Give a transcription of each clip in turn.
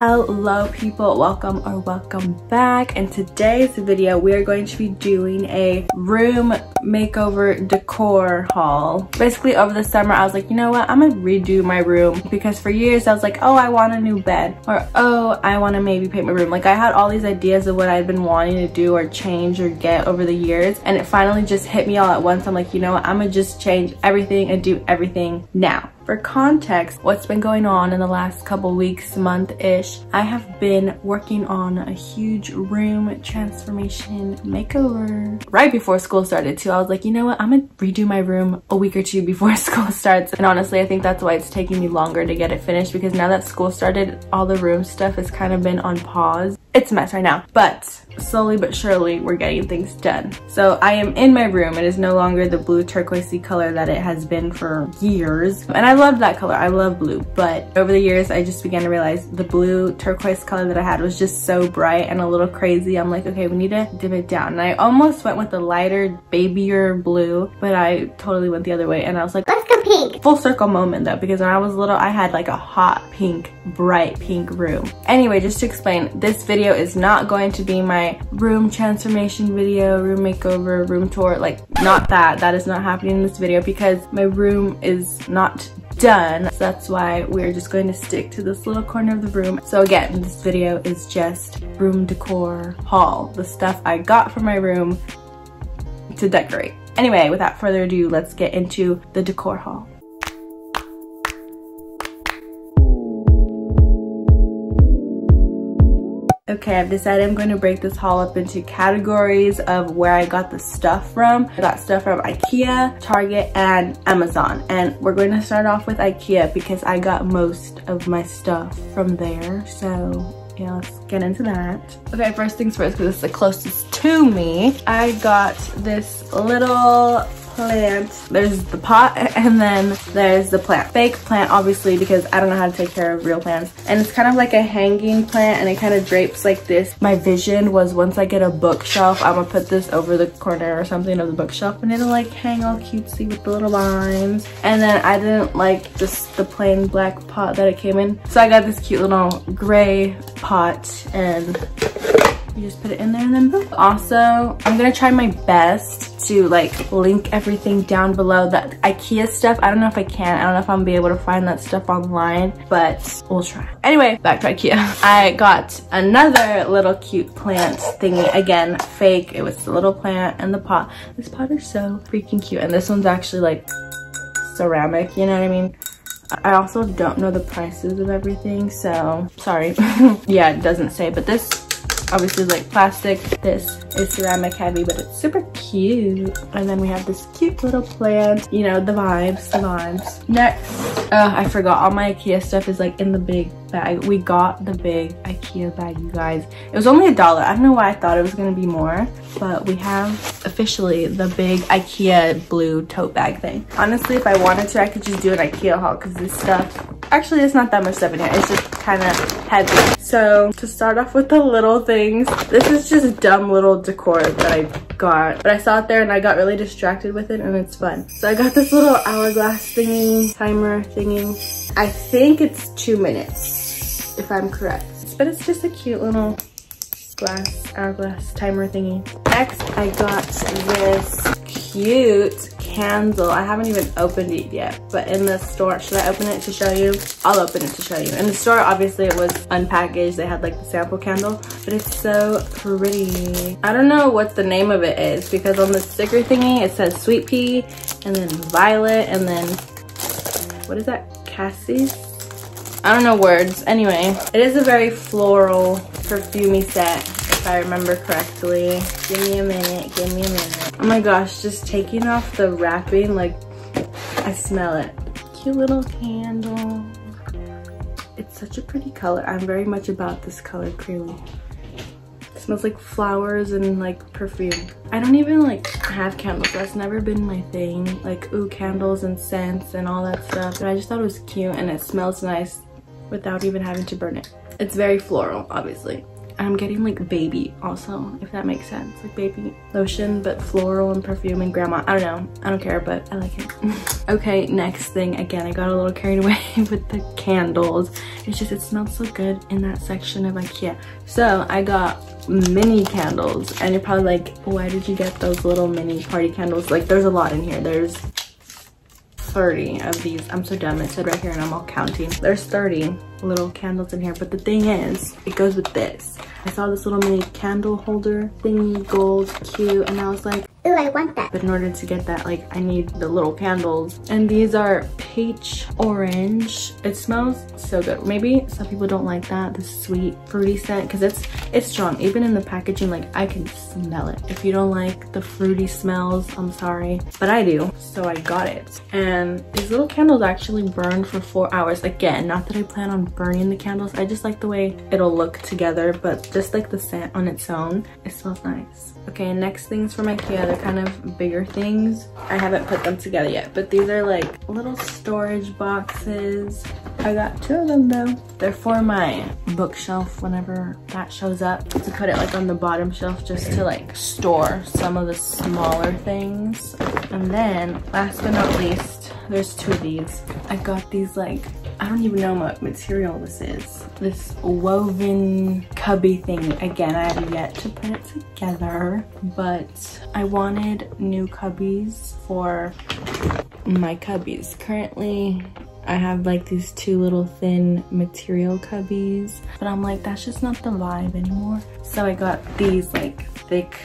Hello people, welcome or welcome back. In today's video, we are going to be doing a room makeover decor haul. Basically over the summer, I was like, you know what, I'm gonna redo my room because for years I was like, oh, I want a new bed or oh, I wanna maybe paint my room. Like I had all these ideas of what I'd been wanting to do or change or get over the years and it finally just hit me all at once. I'm like, you know what, I'm gonna just change everything and do everything now. For context, what's been going on in the last couple weeks, month-ish, I have been working on a huge room transformation makeover. Right before school started too, I was like, you know what, I'm gonna redo my room a week or two before school starts. And honestly, I think that's why it's taking me longer to get it finished because now that school started, all the room stuff has kind of been on pause. It's a mess right now, but slowly but surely we're getting things done. So I am in my room. It is no longer the blue turquoisey color that it has been for years. And I love that color. I love blue. But over the years, I just began to realize the blue turquoise color that I had was just so bright and a little crazy. I'm like, okay, we need to dim it down. And I almost went with the lighter, babyer blue, but I totally went the other way. And I was like, let's go pink. Full circle moment though, because when I was little, I had like a hot pink, bright pink room. Anyway, just to explain, this video is not going to be my room transformation video, room makeover, room tour, like not that. That is not happening in this video because my room is not done. So that's why we're just going to stick to this little corner of the room. So again, this video is just room decor haul, the stuff I got from my room to decorate. Anyway, without further ado, let's get into the decor haul. Okay, I've decided I'm going to break this haul up into categories of where I got the stuff from. I got stuff from Ikea, Target, and Amazon. And we're going to start off with Ikea because I got most of my stuff from there. So yeah, let's get into that. Okay, first things first because it's the closest to me. I got this little plant. There's the pot and then there's the plant. Fake plant, obviously, because I don't know how to take care of real plants. And it's kind of like a hanging plant and it kind of drapes like this. My vision was once I get a bookshelf, I'm gonna put this over the corner or something of the bookshelf and it'll like hang all cutesy with the little vines. And then I didn't like just the plain black pot that it came in. So I got this cute little gray pot and you just put it in there and then boom. Also, I'm gonna try my best to like link everything down below. That Ikea stuff, I don't know if I can. I don't know if I'm gonna be able to find that stuff online, but we'll try. Anyway, back to Ikea. I got another little cute plant thingy. Again, fake. It was the little plant and the pot. This pot is so freaking cute. And this one's actually like ceramic, you know what I mean? I also don't know the prices of everything, so sorry. yeah, it doesn't say, but this obviously like plastic. This is ceramic heavy, but it's super cute. And then we have this cute little plant. You know, the vibes, the vibes. Next, I forgot all my Ikea stuff is like in the big bag. We got the big Ikea bag, you guys. It was only a dollar. I don't know why I thought it was gonna be more, but we have officially the big Ikea blue tote bag thing. Honestly, if I wanted to, I could just do an Ikea haul because this stuff, actually it's not that much stuff in here. It's just kind of heavy. So to start off with the little things, this is just dumb little decor that I got. But I saw it there and I got really distracted with it and it's fun. So I got this little hourglass thingy, timer thingy. I think it's two minutes, if I'm correct. But it's just a cute little glass, hourglass timer thingy. Next, I got this cute candle. I haven't even opened it yet, but in the store, should I open it to show you? I'll open it to show you. In the store, obviously it was unpackaged. They had like the sample candle, but it's so pretty. I don't know what the name of it is because on the sticker thingy, it says sweet pea and then violet and then, what is that? Cassis? I don't know words. Anyway, it is a very floral, perfumey set if I remember correctly. Give me a minute, give me a minute. Oh my gosh, just taking off the wrapping, like, I smell it. Cute little candle. It's such a pretty color. I'm very much about this color, clearly. It smells like flowers and like perfume. I don't even like have candles. That's never been my thing. Like, ooh, candles and scents and all that stuff. But I just thought it was cute and it smells nice without even having to burn it. It's very floral, obviously. I'm getting like baby also, if that makes sense. Like baby lotion, but floral and perfume and grandma. I don't know. I don't care, but I like it. okay, next thing. Again, I got a little carried away with the candles. It's just, it smells so good in that section of Ikea. So I got mini candles and you're probably like why did you get those little mini party candles like there's a lot in here there's 30 of these. I'm so dumb. It said right here and I'm all counting. There's 30 little candles in here. But the thing is, it goes with this. I saw this little mini candle holder thingy, gold, cute. And I was like, Ooh, I want that. But in order to get that, like, I need the little candles. And these are peach orange. It smells so good. Maybe some people don't like that, the sweet fruity scent, because it's it's strong. Even in the packaging, like, I can smell it. If you don't like the fruity smells, I'm sorry. But I do, so I got it. And these little candles actually burn for four hours. Again, not that I plan on burning the candles. I just like the way it'll look together, but just like the scent on its own, it smells nice. Okay, next things from Ikea, they're kind of bigger things. I haven't put them together yet, but these are like little storage boxes. I got two of them though. They're for my bookshelf whenever that shows up. To put it like on the bottom shelf just to like store some of the smaller things. And then last but not least, there's two of these. I got these like I don't even know what material this is. This woven cubby thing. Again, I have yet to put it together, but I wanted new cubbies for my cubbies. Currently, I have like these two little thin material cubbies, but I'm like, that's just not the vibe anymore. So I got these like thick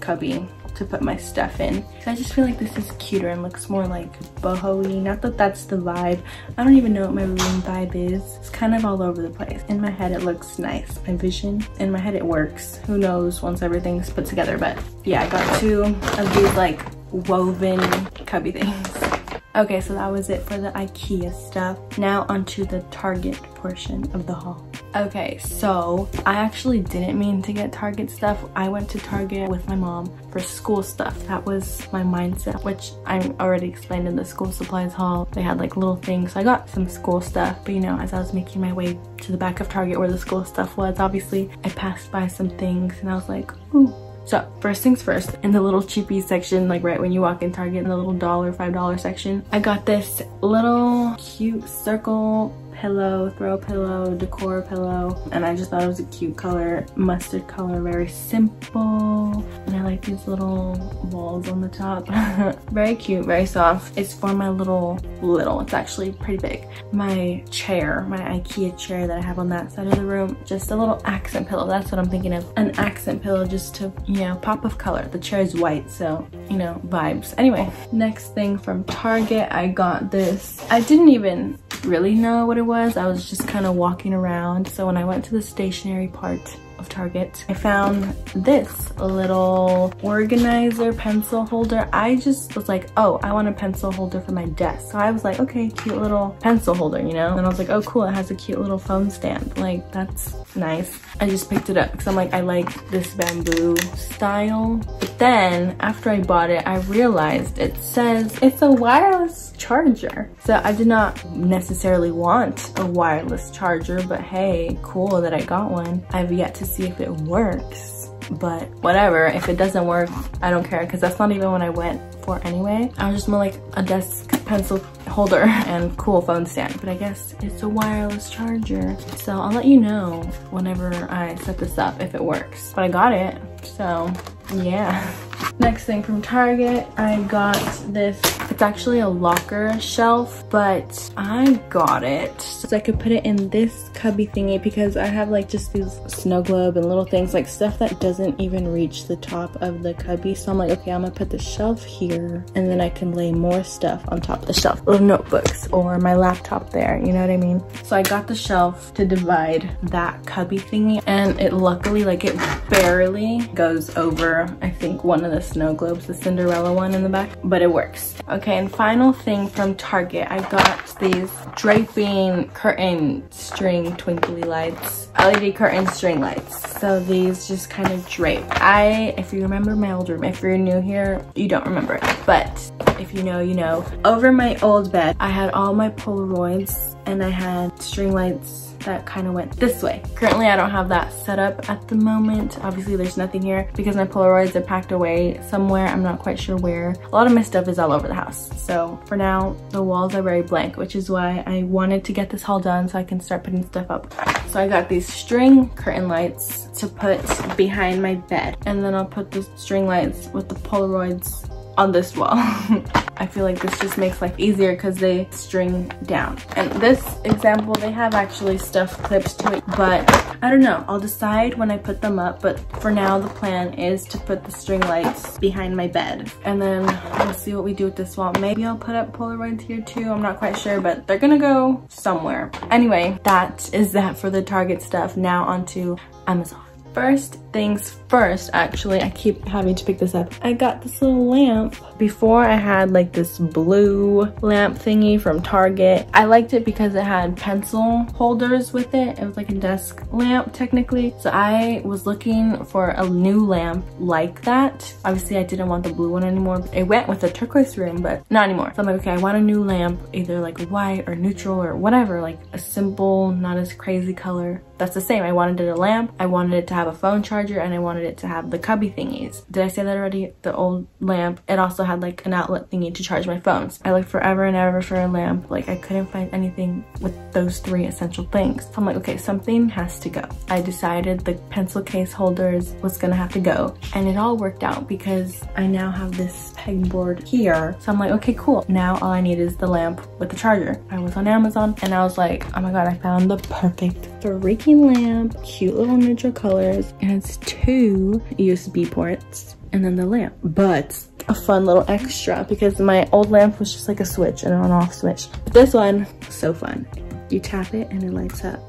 cubby to put my stuff in. So I just feel like this is cuter and looks more like boho-y. Not that that's the vibe. I don't even know what my room vibe is. It's kind of all over the place. In my head, it looks nice. My vision, in my head, it works. Who knows once everything's put together. But yeah, I got two of these like woven cubby things. Okay, so that was it for the Ikea stuff. Now onto the Target portion of the haul. Okay, so I actually didn't mean to get Target stuff. I went to Target with my mom for school stuff. That was my mindset, which I already explained in the school supplies haul. They had like little things. So I got some school stuff, but you know, as I was making my way to the back of Target where the school stuff was, obviously I passed by some things and I was like, ooh, so first things first, in the little cheapy section, like right when you walk in Target, in the little dollar, five dollar section, I got this little cute circle pillow, throw pillow, decor pillow. And I just thought it was a cute color, mustard color, very simple. And I like these little balls on the top. very cute, very soft. It's for my little, little, it's actually pretty big. My chair, my Ikea chair that I have on that side of the room, just a little accent pillow. That's what I'm thinking of. An accent pillow just to, you know, pop of color. The chair is white, so, you know, vibes. Anyway, next thing from Target, I got this. I didn't even really know what it was. I was just kind of walking around. So when I went to the stationery part of Target, I found this little organizer pencil holder. I just was like, oh, I want a pencil holder for my desk. So I was like, okay, cute little pencil holder, you know? And I was like, oh, cool, it has a cute little phone stand. Like, that's nice. I just picked it up because I'm like, I like this bamboo style. But then after I bought it, I realized it says it's a wireless charger. So I did not necessarily want a wireless charger, but hey, cool that I got one. I've yet to see if it works, but whatever. If it doesn't work, I don't care because that's not even what I went for anyway. I was just more like a desk pencil holder and cool phone stand, but I guess it's a wireless charger. So I'll let you know whenever I set this up if it works. But I got it, so yeah. Next thing from Target, I got this. It's actually a locker shelf, but I got it so I could put it in this cubby thingy because I have like just these snow globe and little things like stuff that doesn't even reach the top of the cubby. So I'm like, okay, I'm gonna put the shelf here and then I can lay more stuff on top of the shelf. Little notebooks or my laptop there, you know what I mean? So I got the shelf to divide that cubby thingy and it luckily like it barely goes over, I think one of the snow globes, the Cinderella one in the back, but it works. Okay, and final thing from Target, I got these draping curtain string twinkly lights, LED curtain string lights. So these just kind of drape. I, if you remember my old room, if you're new here, you don't remember it, but if you know, you know. Over my old bed, I had all my Polaroids and I had string lights that kind of went this way. Currently, I don't have that set up at the moment. Obviously, there's nothing here because my Polaroids are packed away somewhere. I'm not quite sure where. A lot of my stuff is all over the house. So for now, the walls are very blank, which is why I wanted to get this haul done so I can start putting stuff up. So I got these string curtain lights to put behind my bed. And then I'll put the string lights with the Polaroids on this wall. I feel like this just makes life easier because they string down. And this example, they have actually stuff clips to it, but I don't know. I'll decide when I put them up, but for now the plan is to put the string lights behind my bed. And then we'll see what we do with this wall. Maybe I'll put up Polaroids here too. I'm not quite sure, but they're gonna go somewhere. Anyway, that is that for the Target stuff. Now onto Amazon. First things first, actually, I keep having to pick this up. I got this little lamp. Before I had like this blue lamp thingy from Target. I liked it because it had pencil holders with it. It was like a desk lamp technically. So I was looking for a new lamp like that. Obviously I didn't want the blue one anymore. It went with the turquoise room, but not anymore. So I'm like, okay, I want a new lamp, either like white or neutral or whatever, like a simple, not as crazy color. That's the same. I wanted it a lamp. I wanted it to have a phone charger and I wanted it to have the cubby thingies. Did I say that already? The old lamp. It also had like an outlet thingy to charge my phones. I looked forever and ever for a lamp. Like I couldn't find anything with those three essential things. I'm like, okay, something has to go. I decided the pencil case holders was gonna have to go. And it all worked out because I now have this pegboard here. So I'm like, okay, cool. Now all I need is the lamp with the charger. I was on Amazon and I was like, oh my God, I found the perfect freaking lamp. Cute little neutral colors. And it's two USB ports and then the lamp. But a fun little extra because my old lamp was just like a switch and an on-off switch. But this one, so fun. You tap it and it lights up.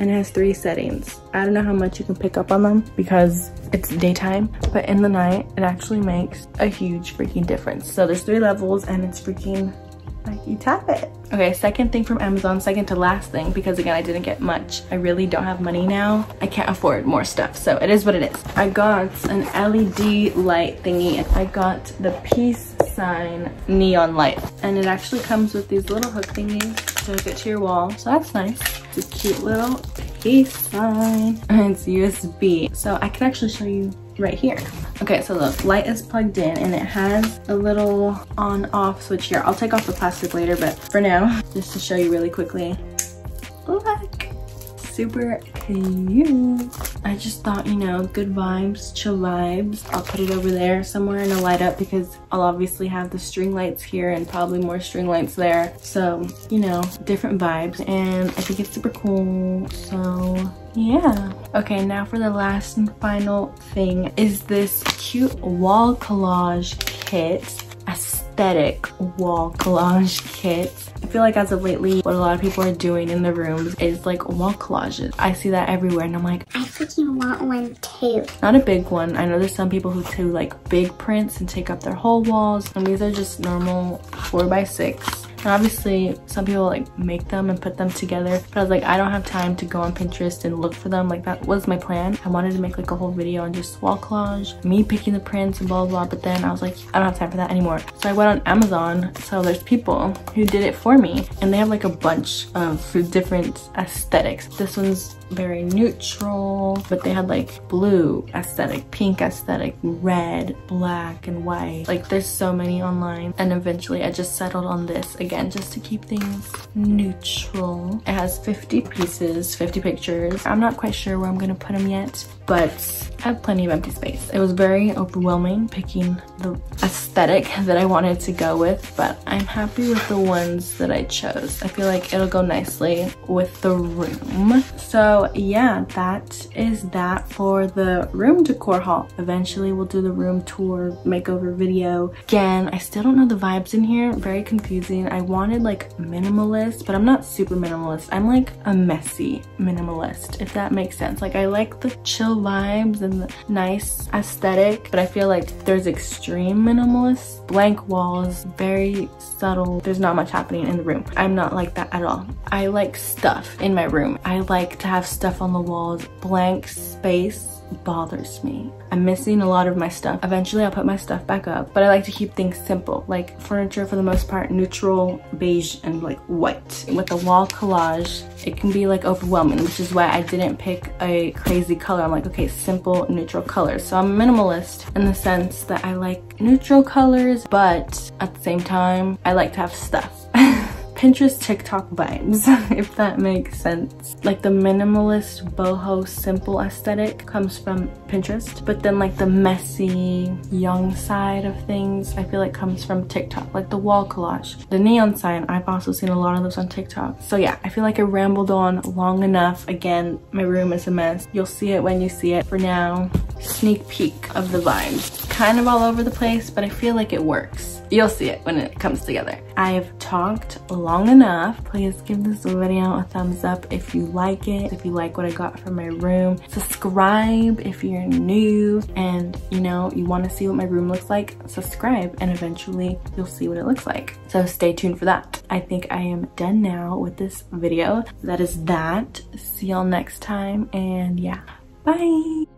And it has three settings. I don't know how much you can pick up on them because it's daytime, but in the night, it actually makes a huge freaking difference. So there's three levels and it's freaking like you tap it. Okay, second thing from Amazon, second to last thing, because again, I didn't get much. I really don't have money now. I can't afford more stuff, so it is what it is. I got an LED light thingy. I got the peace sign neon light, and it actually comes with these little hook thingies to hook it to your wall, so that's nice. It's a cute little peace sign, and it's USB, so I can actually show you right here. Okay, so the light is plugged in and it has a little on off switch here. I'll take off the plastic later, but for now, just to show you really quickly, look, super cute. I just thought, you know, good vibes, chill vibes. I'll put it over there somewhere in a light up because I'll obviously have the string lights here and probably more string lights there. So, you know, different vibes and I think it's super cool. So yeah. Okay, now for the last and final thing is this cute wall collage kit aesthetic wall collage kit. I feel like as of lately, what a lot of people are doing in their rooms is like wall collages. I see that everywhere and I'm like, I freaking want one too. Not a big one. I know there's some people who do like big prints and take up their whole walls and these are just normal four by six and obviously some people like make them and put them together, but I was like, I don't have time to go on Pinterest and look for them. Like that was my plan. I wanted to make like a whole video on just wall collage, me picking the prints and blah, blah, but then I was like, I don't have time for that anymore. So I went on Amazon. So there's people who did it for me and they have like a bunch of different aesthetics. This one's very neutral, but they had like blue aesthetic, pink aesthetic, red, black, and white. Like there's so many online. And eventually I just settled on this again, just to keep things neutral. It has 50 pieces, 50 pictures. I'm not quite sure where I'm gonna put them yet, but I have plenty of empty space. It was very overwhelming picking the aesthetic that I wanted to go with, but I'm happy with the ones that I chose. I feel like it'll go nicely with the room. So yeah, that is that for the room decor haul. Eventually we'll do the room tour makeover video. Again, I still don't know the vibes in here. Very confusing. I wanted like minimalist, but I'm not super minimalist. I'm like a messy minimalist, if that makes sense. Like I like the chill vibes and the nice aesthetic, but I feel like there's extreme minimalist, blank walls, very subtle. There's not much happening in the room. I'm not like that at all. I like stuff in my room. I like to have stuff on the walls, blank space bothers me. I'm missing a lot of my stuff. Eventually I'll put my stuff back up, but I like to keep things simple. Like furniture for the most part, neutral, beige, and like white. With the wall collage, it can be like overwhelming, which is why I didn't pick a crazy color. I'm like, okay, simple, neutral colors. So I'm minimalist in the sense that I like neutral colors, but at the same time, I like to have stuff. Pinterest TikTok vibes, if that makes sense. Like the minimalist, boho, simple aesthetic comes from Pinterest, but then like the messy, young side of things, I feel like comes from TikTok, like the wall collage. The neon sign, I've also seen a lot of those on TikTok. So yeah, I feel like I rambled on long enough. Again, my room is a mess. You'll see it when you see it. For now, sneak peek of the vibes. Kind of all over the place, but I feel like it works. You'll see it when it comes together. I've talked long enough. Please give this video a thumbs up if you like it, if you like what I got from my room. Subscribe if you're new and you know, you wanna see what my room looks like, subscribe and eventually you'll see what it looks like. So stay tuned for that. I think I am done now with this video. That is that. See y'all next time and yeah, bye.